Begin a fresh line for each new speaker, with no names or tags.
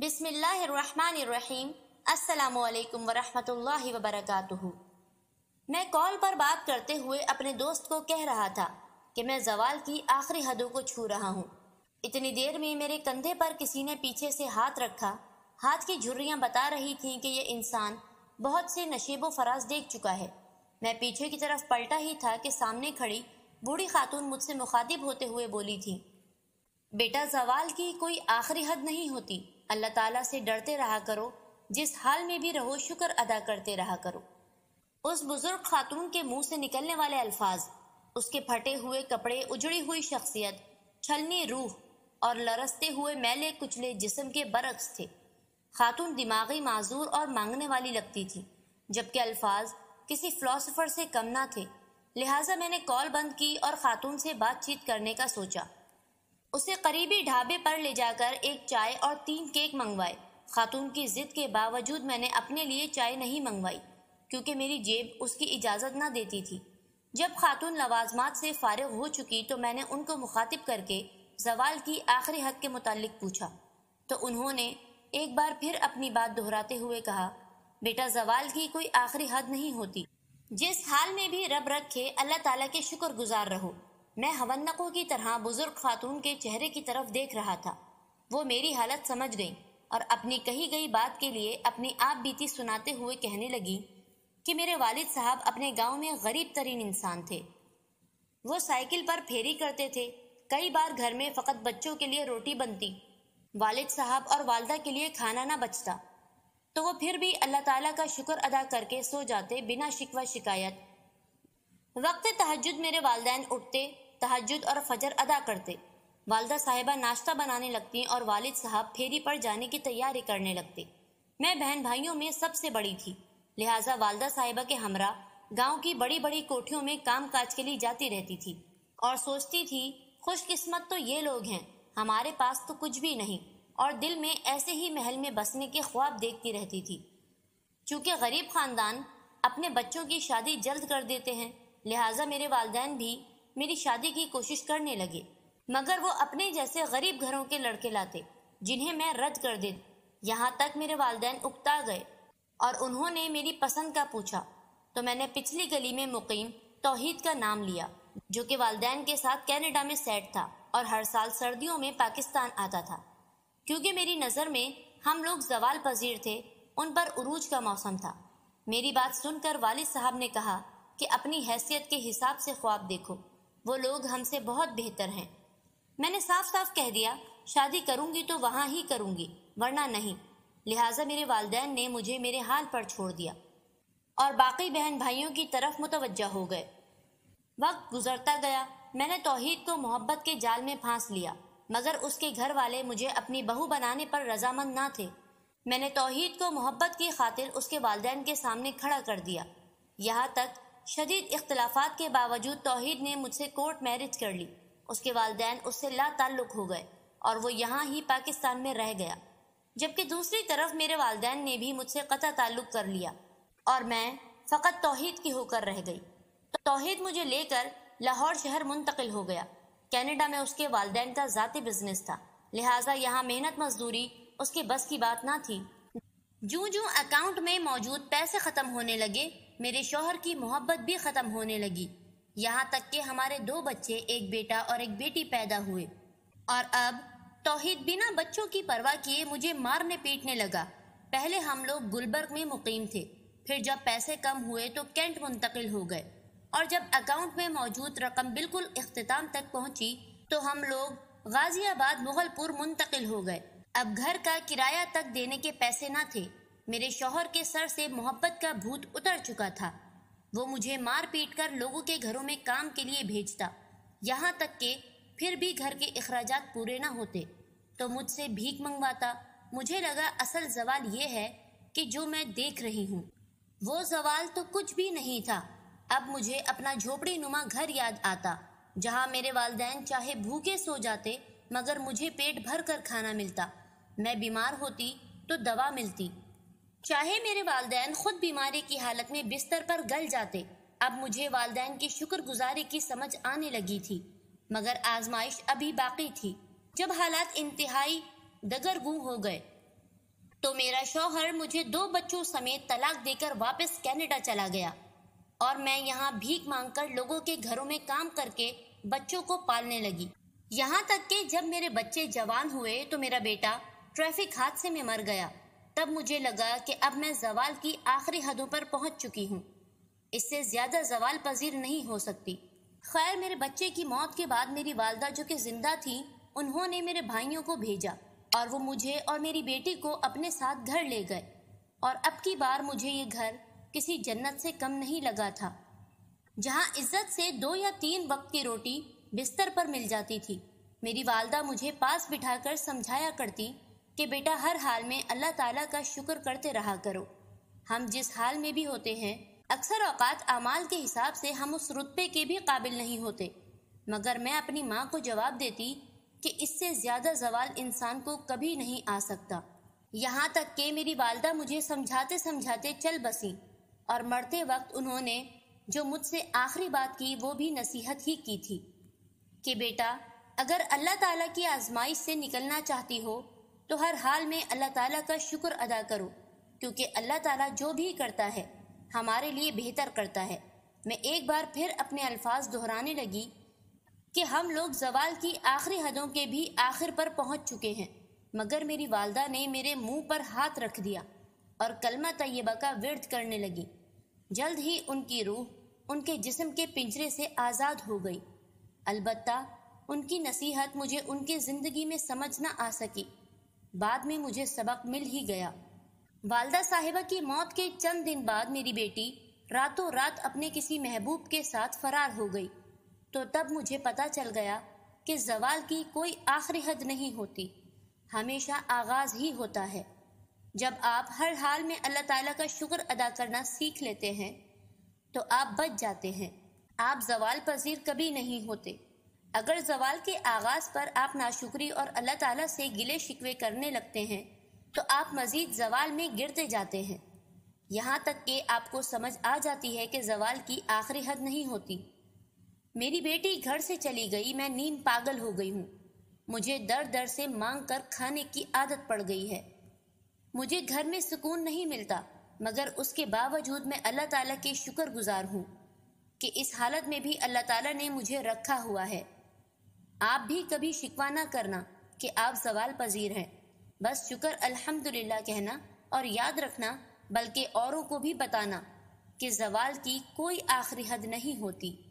बिस्मिल्लाहिर्रहमानिर्रहीम। अस्सलामुअलैकुम वरहमतुल्लाहि वबरकातुहू। मैं कॉल पर बात करते हुए अपने दोस्त को कह रहा था कि मैं जवाल की आखिरी हदों को छू रहा हूँ। इतनी देर में मेरे कंधे पर किसी ने पीछे से हाथ रखा। हाथ की झुर्रियाँ बता रही थीं कि यह इंसान बहुत से नशीबो फराज देख चुका है। मैं पीछे की तरफ़ पलटा ही था कि सामने खड़ी बूढ़ी खातून मुझसे मुखातिब होते हुए बोली थी बेटा, जवाल की कोई आखिरी हद नहीं होती। अल्लाह ताला से डरते रहा करो। जिस हाल में भी रहो, शुक्र अदा करते रहा करो। उस बुज़ुर्ग खातून के मुँह से निकलने वाले अल्फाज, उसके फटे हुए कपड़े, उजड़ी हुई शख्सियत, छलनी रूह और लरसते हुए मैले कुचले जिस्म के बरक्स थे। खातून दिमागी माजूर और मांगने वाली लगती थी, जबकि अल्फाज किसी फिलोसफर से कम ना थे। लिहाजा मैंने कॉल बंद की और खातून से बातचीत करने का सोचा। उसे करीबी ढाबे पर ले जाकर एक चाय और तीन केक मंगवाए। खातून की जिद के बावजूद मैंने अपने लिए चाय नहीं मंगवाई, क्योंकि मेरी जेब उसकी इजाज़त ना देती थी। जब खातून लवाजमात से फारिग हो चुकी तो मैंने उनको मुखातिब करके जवाल की आखिरी हद के मुतालिक पूछा। तो उन्होंने एक बार फिर अपनी बात दोहराते हुए कहा, बेटा, जवाल की कोई आखिरी हद नहीं होती। जिस हाल में भी रब रखे, अल्लाह ताला के शुक्र गुजार रहो। मैं हवन्नकों की तरह बुज़ुर्ग खातून के चेहरे की तरफ़ देख रहा था। वो मेरी हालत समझ गई और अपनी कही गई बात के लिए अपनी आप बीती सुनाते हुए कहने लगी कि मेरे वालिद साहब अपने गाँव में गरीब तरीन इंसान थे। वो साइकिल पर फेरी करते थे। कई बार घर में फ़कत बच्चों के लिए रोटी बनती, वालिद साहब और वालदा के लिए खाना ना बचता। तो वो फिर भी अल्लाह ताला का शुक्र अदा करके सो जाते बिना शिकवा शिकायत। वक्त तहजद मेरे वालदेन उठते तहजद और फजर अदा करते। वालदा साहिबा नाश्ता बनाने लगती और वालिद साहब फेरी पर जाने की तैयारी करने लगते। मैं बहन भाइयों में सबसे बड़ी थी, लिहाजा वालदा साहिबा के हमरा गाँव की बड़ी बड़ी कोठियों में काम काज के लिए जाती रहती थी और सोचती थी, खुशकिस्मत तो ये लोग हैं, हमारे पास तो कुछ भी नहीं और दिल में ऐसे ही महल में बसने के ख्वाब देखती रहती थी। चूँकि गरीब खानदान अपने बच्चों की शादी जल्द कर देते हैं, लिहाजा मेरे वालदेन भी मेरी शादी की कोशिश करने लगे, मगर वो अपने जैसे गरीब घरों के लड़के लाते, जिन्हें मैं रद्द कर दे, यहाँ तक मेरे वालदेन उकता गए, और उन्होंने मेरी पसंद का पूछा तो मैंने पिछली गली में मुकीम तोहीद का नाम लिया, जो कि वालदेन के साथ कनाडा में सेट था और हर साल सर्दियों में पाकिस्तान आता था। क्योंकि मेरी नज़र में हम लोग जवाल पजीर थे, उन पर उरूज का मौसम था। मेरी बात सुनकर वालिद साहब ने कहा कि अपनी हैसियत के हिसाब से ख्वाब देखो। वो लोग हमसे बहुत बेहतर हैं। मैंने साफ़ साफ़ कह दिया, शादी करूँगी तो वहाँ ही करूँगी, वरना नहीं। लिहाजा मेरे वालदेन ने मुझे मेरे हाल पर छोड़ दिया। और बाकी बहन भाइयों की तरफ़ मुतवजह हो गए। वक्त गुजरता गया। मैंने तोहीद को मोहब्बत के जाल में फांस लिया, मगर उसके घर वाले मुझे अपनी बहू बनाने पर रजामंद ना थे। मैंने तोहीद को मोहब्बत की खातिर उसके वालदेन के सामने खड़ा कर दिया। यहाँ तक शदीद इख्तलाफात के बावजूद तोहीद ने मुझसे कोर्ट मैरिज कर ली। उसके वालदेन उससे ला ताल्लुक हो गए और वो यहाँ ही पाकिस्तान में रह गया। जबकि दूसरी तरफ़ मेरे वालदेन ने भी मुझसे कता ताल्लुक कर लिया और मैं फ़कत तोहीद की होकर रह गई। तो तोहीद मुझे लेकर लाहौर शहर मुंतकिल हो गया। कनाडा में उसके वालदेन का ज़ाती बिज़नेस था। लिहाजा यहाँ मेहनत मजदूरी उसके बस की बात ना थी। जू जू अकाउंट में मौजूद पैसे ख़त्म होने लगे मेरे शोहर की मोहब्बत भी ख़त्म होने लगी। यहाँ तक कि हमारे दो बच्चे, एक बेटा और एक बेटी पैदा हुए। और अब तोहिद बिना बच्चों की परवाह किए मुझे मारने पीटने लगा। पहले हम लोग गुलबर्ग में मुकीम थे। फिर जब पैसे कम हुए तो कैंट मुंतकिल हो गए। और जब अकाउंट में मौजूद रकम बिल्कुल अख्ताम तक पहुँची तो हम लोग गाजियाबाद मुगलपुर मुंतकिल हो गए। अब घर का किराया तक देने के पैसे ना थे। मेरे शौहर के सर से मोहब्बत का भूत उतर चुका था। वो मुझे मार पीट कर लोगों के घरों में काम के लिए भेजता। यहाँ तक कि फिर भी घर के अखराज पूरे ना होते। तो मुझसे भीख मंगवाता। मुझे लगा असल जवाल ये है कि जो मैं देख रही हूँ। वो सवाल तो कुछ भी नहीं था। अब मुझे अपना झोपड़ी नुमा घर याद आता, जहाँ मेरे वालदेन चाहे भूखे सो जाते, मगर मुझे पेट भर कर खाना मिलता। मैं बीमार होती तो दवा मिलती। चाहे मेरे वालदेन खुद बीमारी की हालत में बिस्तर पर गल जाते, अब मुझे वालदेन की शुक्रगुजारी की समझ आने लगी थी, मगर आजमाइश अभी बाकी थी, जब हालात इंतहाई दगरगू हो गए। तो मेरा शौहर मुझे दो बच्चों समेत तलाक देकर वापस कनाडा चला गया, और मैं यहाँ भीख मांगकर लोगों के घरों में काम करके बच्चों को पालने लगी। यहाँ तक कि जब मेरे बच्चे जवान हुए तो मेरा बेटा ट्रैफ़िक हादसे में मर गया। तब मुझे लगा कि अब मैं जवाल की आखिरी हदों पर पहुँच चुकी हूँ। इससे ज़्यादा जवाल पजीर नहीं हो सकती। खैर, मेरे बच्चे की मौत के बाद मेरी वालदा जो कि ज़िंदा थी, उन्होंने मेरे भाइयों को भेजा और वो मुझे और मेरी बेटी को अपने साथ घर ले गए। और अब की बार मुझे ये घर किसी जन्नत से कम नहीं लगा था, जहाँ इज़्ज़त से दो या तीन वक्त की रोटी बिस्तर पर मिल जाती थी। मेरी वालदा मुझे पास बिठाकर समझाया करती कि बेटा हर हाल में अल्लाह ताला का शुक्र करते रहा करो। हम जिस हाल में भी होते हैं, अक्सर औकात अमाल के हिसाब से हम उस रुतबे के भी काबिल नहीं होते। मगर मैं अपनी माँ को जवाब देती कि इससे ज़्यादा जवाल इंसान को कभी नहीं आ सकता। यहाँ तक कि मेरी वालदा मुझे समझाते समझाते चल बसी और मरते वक्त उन्होंने जो मुझसे आखिरी बात की, वो भी नसीहत ही की थी कि बेटा, अगर अल्लाह ताला की आजमाइश से निकलना चाहती हो तो हर हाल में अल्लाह ताला का शुक्र अदा करो, क्योंकि अल्लाह ताला जो भी करता है, हमारे लिए बेहतर करता है। मैं एक बार फिर अपने अल्फाज दोहराने लगी कि हम लोग जवाल की आखिरी हदों के भी आखिर पर पहुँच चुके हैं, मगर मेरी वालदा ने मेरे मुँह पर हाथ रख दिया और कलमा तय्यबा का विरद करने लगी। जल्द ही उनकी रूह, उनके जिस्म के पिंजरे से आज़ाद हो गई। अलबत्ता, उनकी नसीहत मुझे उनकी ज़िंदगी में समझ ना आ सकी। बाद में मुझे सबक मिल ही गया। वालदा साहिबा की मौत के चंद दिन बाद मेरी बेटी रातों रात अपने किसी महबूब के साथ फरार हो गई। तो तब मुझे पता चल गया कि जवाल की कोई आखिरी हद नहीं होती। हमेशा आगाज़ ही होता है। जब आप हर हाल में अल्लाह ताला का शुक्र अदा करना सीख लेते हैं तो आप बच जाते हैं। आप जवाल पजीर कभी नहीं होते। अगर जवाल के आगाज़ पर आप नाशुक्री और अल्लाह ताला से गिले शिकवे करने लगते हैं तो आप मजीद जवाल में गिरते जाते हैं। यहाँ तक कि आपको समझ आ जाती है कि जवाल की आखिरी हद नहीं होती। मेरी बेटी घर से चली गई, मैं नींद पागल हो गई हूँ। मुझे दर दर से मांग कर खाने की आदत पड़ गई है। मुझे घर में सुकून नहीं मिलता, मगर उसके बावजूद मैं अल्लाह ताला के शुक्र गुजार हूँ कि इस हालत में भी अल्लाह ताला ने मुझे रखा हुआ है। आप भी कभी शिकवा ना करना कि आप सवाल पजीर हैं। बस शुक्र अल्हम्दुलिल्लाह कहना और याद रखना, बल्कि औरों को भी बताना कि जवाल की कोई आखिरी हद नहीं होती।